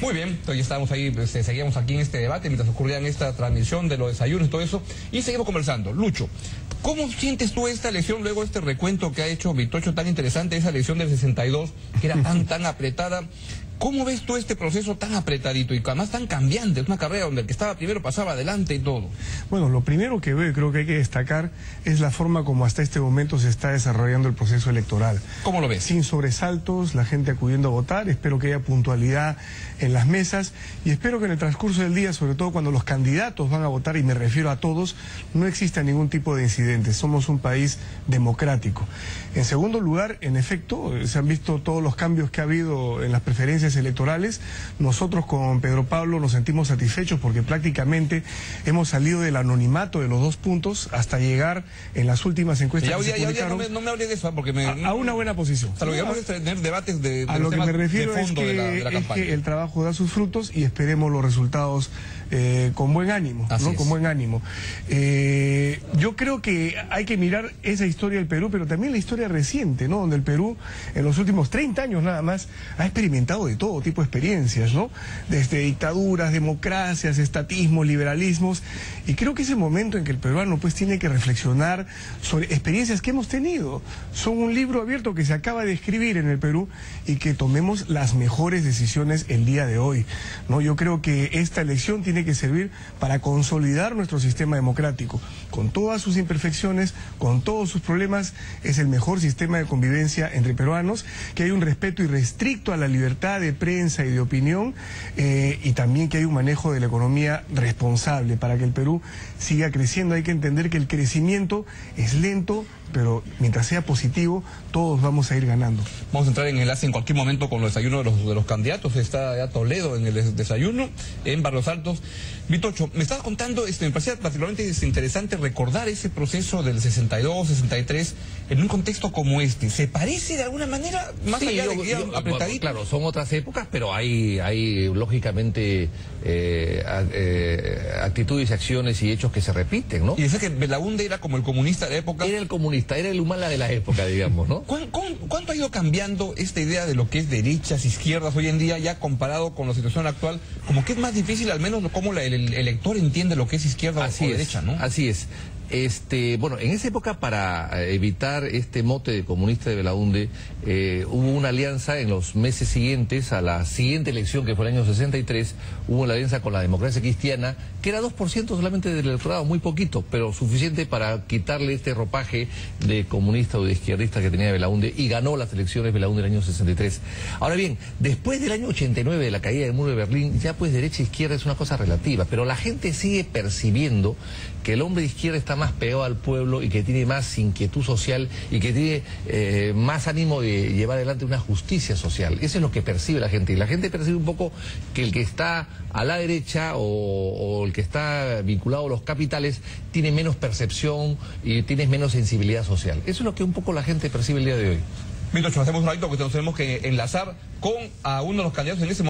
Muy bien, hoy estamos ahí, pues, eh, seguíamos aquí en este debate mientras ocurría en esta transmisión de los desayunos y todo eso, y seguimos conversando. Lucho, ¿cómo sientes tú esta elección luego este recuento que ha hecho Vitocho tan interesante, esa elección del 62, que era tan, tan apretada? ¿Cómo ves tú este proceso tan apretadito y además tan cambiante? Es una carrera donde el que estaba primero pasaba adelante y todo. Bueno, lo primero que veo y creo que hay que destacar es la forma como hasta este momento se está desarrollando el proceso electoral. ¿Cómo lo ves? Sin sobresaltos, la gente acudiendo a votar, espero que haya puntualidad en las mesas y espero que en el transcurso del día, sobre todo cuando los candidatos van a votar, y me refiero a todos, no exista ningún tipo de incidentes. Somos un país democrático. En segundo lugar, en efecto, se han visto todos los cambios que ha habido en las preferencias electorales. Nosotros con Pedro Pablo nos sentimos satisfechos porque prácticamente hemos salido del anonimato de los dos puntos hasta llegar en las últimas encuestas ya, que ya, se ya, no, me, no me hable de eso, porque me... A, a una buena posición. O sea, lo que vamos a tener debates de, de A lo que me refiero de es, que, de la, de la es campaña. que el trabajo da sus frutos y esperemos los resultados eh, con buen ánimo, Así ¿no? es. Con buen ánimo. Eh, yo creo que hay que mirar esa historia del Perú, pero también la historia reciente, ¿no? Donde el Perú, en los últimos 30 años nada más, ha experimentado de todo tipo de experiencias, ¿no? Desde dictaduras, democracias, estatismos, liberalismos. Y creo que ese momento en que el peruano pues tiene que reflexionar sobre experiencias que hemos tenido. Son un libro abierto que se acaba de escribir en el Perú y que tomemos las mejores decisiones el día de hoy. ¿No? Yo creo que esta elección tiene que servir para consolidar nuestro sistema democrático. Con todas sus imperfecciones, con todos sus problemas, es el mejor sistema de convivencia entre peruanos, que hay un respeto irrestricto a la libertad de prensa y de opinión, eh, y también que hay un manejo de la economía responsable para que el Perú siga creciendo. Hay que entender que el crecimiento es lento, pero mientras sea positivo, todos vamos a ir ganando. Vamos a entrar en enlace en cualquier momento con los desayunos de los, de los candidatos. Está ya Toledo en el desayuno, en Barrios Altos. Vitocho, me estabas contando, este, me parecía particularmente interesante recordar ese proceso del 62, 63, en un contexto como este. ¿Se parece de alguna manera, más Sí, allá yo- de que yo- apretadito? Claro, son otras épocas, pero hay, hay lógicamente eh, a- eh, actitudes, acciones y hechos que se repiten, ¿no? Y decía que Belaunde era como el comunista de la época. Era el comunista, era el humana de la época, digamos, ¿no? ¿Cuán- cuán- ¿Cuánto ha ido cambiando esta idea de lo que es derechas, izquierdas hoy en día, ya comparado con la situación actual? Como que es más difícil, al menos, cómo la- el, el elector entiende lo que es izquierda Así o es, derecha, ¿no? Así es. Este, bueno, en esa época para eh, evitar este mote de comunista de Belaunde, eh, hubo una alianza en los meses siguientes a la siguiente elección, que fue el año 63, hubo una alianza con la democracia cristiana, que era 2% solamente del electorado, muy poquito, pero suficiente para quitarle este ropaje de comunista o de izquierdista que tenía Belaunde y ganó las elecciones Belaunde el año 63. Ahora bien, después del año 89 de la caída del muro de Berlín, ya pues derecha e izquierda es una cosa relativa, pero la gente sigue percibiendo que el hombre de izquierda está más pegado al pueblo y que tiene más inquietud social y que tiene eh, más ánimo de llevar adelante una justicia social. Eso es lo que percibe la gente. Y la gente percibe un poco que el que está a la derecha o, el que está vinculado a los capitales tiene menos percepción y tiene menos sensibilidad social. Eso es lo que un poco la gente percibe el día de hoy. Vitocho, hacemos un acto que tenemos que enlazar con a uno de los candidatos en ese momento.